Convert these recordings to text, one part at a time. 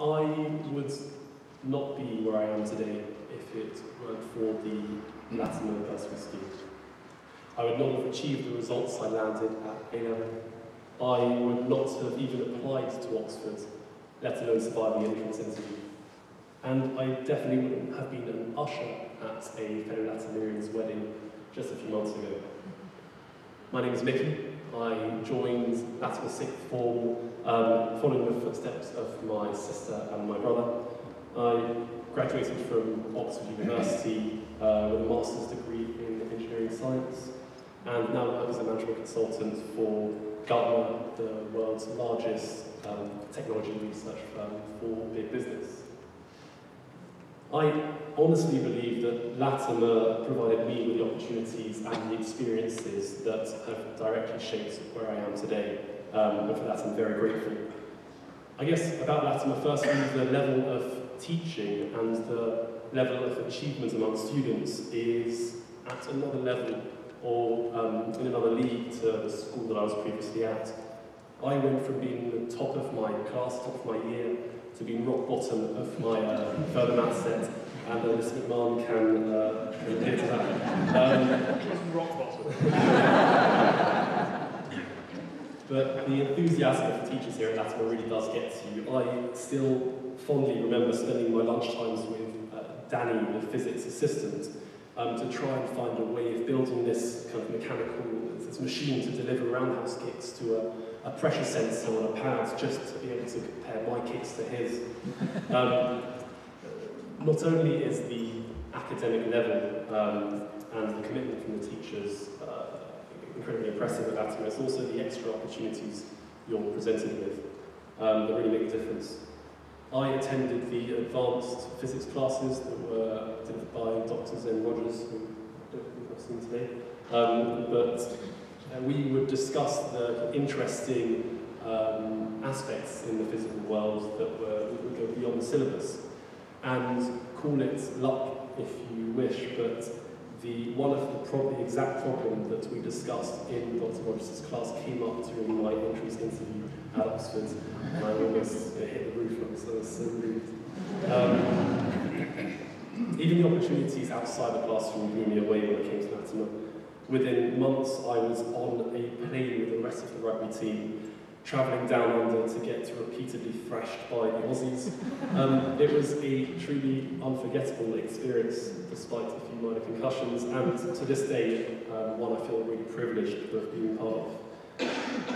I would not be where I am today if it weren't for the Latymer bursary scheme. I would not have achieved the results I landed at A-level. I would not have even applied to Oxford, let alone survive the entrance interview. And I definitely wouldn't have been an usher at a fellow Latymerian's wedding just a few months ago. My name is Mickey. I joined Latymer Sixth Form um, following the footsteps of my sister and my brother. I graduated from Oxford University uh, with a master's degree in engineering science and now work as a management consultant for Gartner, the world's largest um, technology research firm for big business. I honestly believe that Latymer provided me with the opportunities and the experiences that have directly shaped where I am today, um, and for that I'm very grateful. I guess about Latymer, firstly, the level of teaching and the level of achievement among students is at another level or um, in another league to the school that I was previously at. I went from being the top of my class, top of my year, to being rock bottom of my uh, further maths set, and uh, Mr. McMahon can, uh, can admit to that. Um, rock bottom. but the enthusiasm of the teachers here at Latymer really does get to you. I still fondly remember spending my lunchtimes with uh, Danny, the physics assistant, um, to try and find a way of building this kind of mechanical, this machine to deliver roundhouse kicks to a a pressure sensor on a pad just to be able to compare my kits to his. Um, not only is the academic level um, and the commitment from the teachers uh, incredibly impressive at Latymer, it's also the extra opportunities you're presented with um, that really make a difference. I attended the advanced physics classes that were delivered by Dr. Zen Rogers, who I don't think I've seen today. Um, but the interesting um, aspects in the physical world that were, would go beyond the syllabus and call it luck if you wish, but the, one of the, pro the exact problem that we discussed in Dr. Rogers' class came up during my entrance interview at Oxford, and I almost hit the roof, so was so rude. Um, even the opportunities outside the classroom blew me away when it came to Latymer. Within months, I was on a plane with the rest of the rugby team, travelling down under to get repeatedly thrashed by the Aussies. Um, it was a truly unforgettable experience, despite a few minor concussions, and to this day, um, one I feel really privileged to have been part of.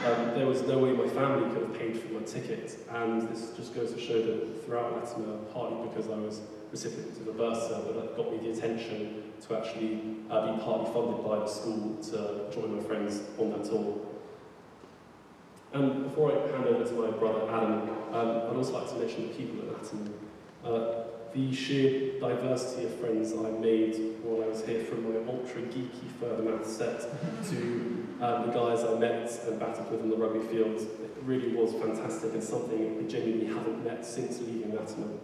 Um, there was no way my family could have paid for my ticket, and this just goes to show that throughout Latymer, partly because I was recipient of a bursa, but that got me the attention to actually uh, be partly funded by the school to join my friends on that tour. And before I hand over to my brother Adam, um, I'd also like to mention the people at Latymer. Uh, the sheer diversity of friends I made while I was here, from my ultra geeky further math set to um, the guys I met and battled with on the rugby field, it really was fantastic and something I genuinely haven't met since leaving Latymer.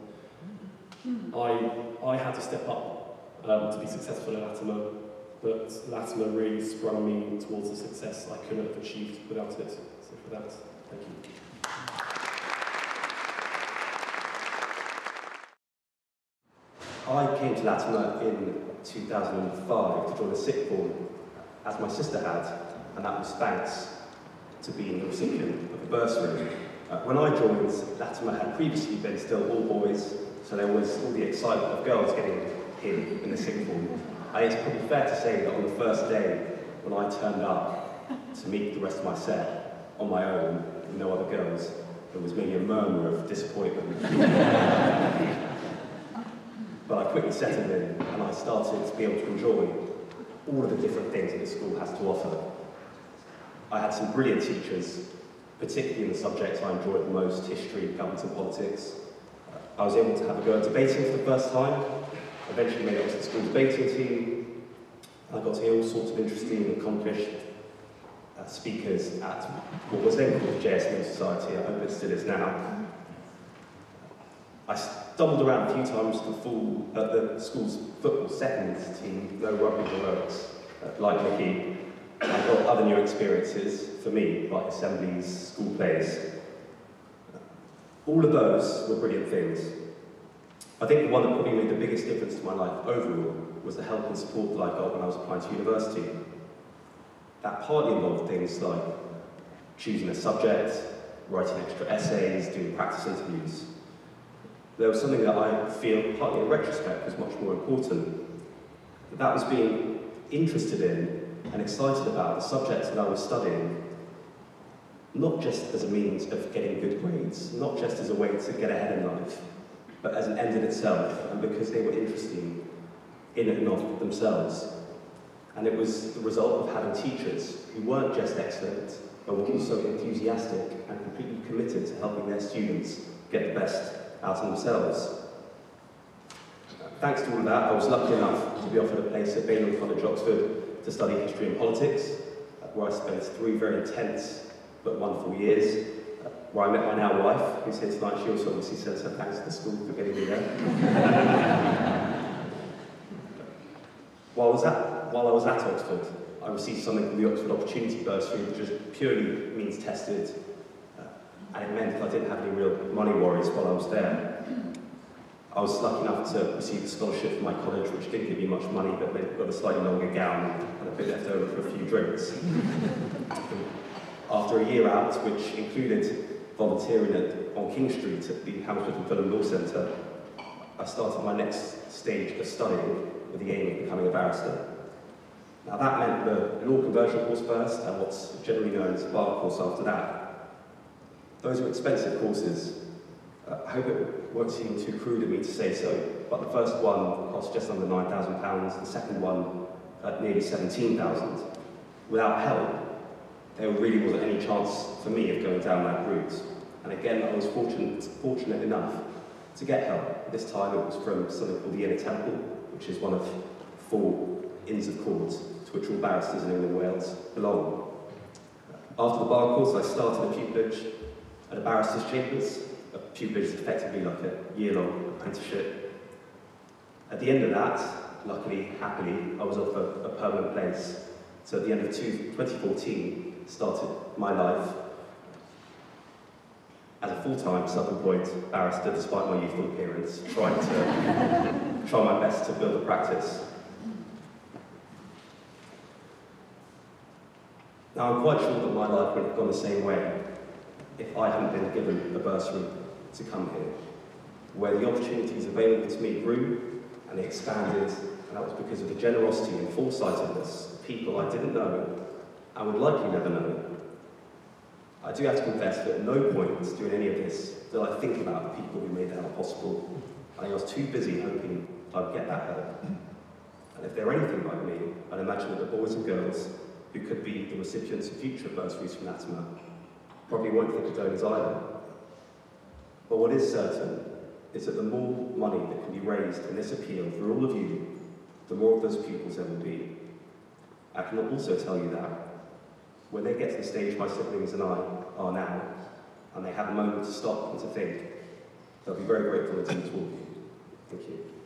I, I had to step up um, to be successful at Latymer, but Latymer really sprung me towards a success I couldn't have achieved without it. So for that, thank you. I came to Latymer in 2005 to join a sixth form, as my sister had, and that was thanks to being the recipient of a bursary. Uh, when I joined, Latymer had previously been still all boys, so there was all the excitement of girls getting in in the sixth form. And it's probably fair to say that on the first day, when I turned up to meet the rest of my set on my own, with no other girls, there was maybe a murmur of disappointment. but I quickly settled in and I started to be able to enjoy all of the different things that the school has to offer. I had some brilliant teachers, particularly in the subjects I enjoyed the most, history, government and politics, I was able to have a go at debating for the first time. Eventually made it onto the school debating team. I got to hear all sorts of interesting and accomplished uh, speakers at what was then called the JS Society. I hope it still is now. I stumbled around a few times the, full, uh, the school's football seconds team, no rugby heroics, uh, like Mickey. I got other new experiences for me, like assemblies, school plays, All of those were brilliant things. I think the one that probably made the biggest difference to my life overall was the help and support that I got when I was applying to university. That partly involved things like choosing a subject, writing extra essays, doing practice interviews. There was something that I feel, partly in retrospect, was much more important. That was being interested in and excited about the subjects that I was studying, not just as a means of getting good grades, not just as a way to get ahead in life, but as an end in itself, and because they were interesting in and of themselves. And it was the result of having teachers who weren't just excellent, but were also enthusiastic and completely committed to helping their students get the best out of themselves. Thanks to all of that, I was lucky enough to be offered a place at Balliol College, Oxford, to study history and politics, where I spent three very intense but wonderful years, where I met my now wife, who's here tonight. She also obviously sends her thanks to the school for getting me there. while, I was at, while I was at Oxford, I received something from the Oxford Opportunity Bursary, which just purely means tested, and it meant that I didn't have any real money worries while I was there. I was lucky enough to receive a scholarship from my college, which didn't give me much money, but meant got a slightly longer gown and a bit left over for a few drinks. After a year out, which included volunteering at, on King Street at the Hammersmith and Fulham Law Centre, I started my next stage of studying with the aim of becoming a barrister. Now that meant the law conversion course first and what's generally known as the bar course after that. Those were expensive courses. Uh, I hope it won't seem too crude of me to say so, but the first one cost just under £9,000, the second one at nearly 17000 Without help, there really wasn't any chance for me of going down that route. And again, I was fortunate, fortunate enough to get help. This time it was from something called the Inner Temple, which is one of four Inns of Court to which all barristers in England and Wales belong. After the bar course, I started a pupillage at a barrister's chambers. A pupillage is effectively like a year-long apprenticeship. At the end of that, luckily, happily, I was offered a permanent place. So at the end of 2014, started my life as a full-time self-employed barrister despite my youthful appearance, trying to try my best to build a practice. Now I'm quite sure that my life would have gone the same way if I hadn't been given a bursary to come here, where the opportunities available to me grew and they expanded, and that was because of the generosity and foresightedness of people I didn't know and would likely never know I do have to confess that at no point during any of this did I think about the people who made that possible. I was too busy hoping I'd get that help. And if they're anything like me, I'd imagine that the boys and girls who could be the recipients of future bursaries from Latymer probably won't think of donors either. But what is certain is that the more money that can be raised in this appeal for all of you, the more of those pupils there will be. I can also tell you that when they get to the stage my siblings and I are now, and they have a moment to stop and to think, they'll be very grateful to all of you. Thank you.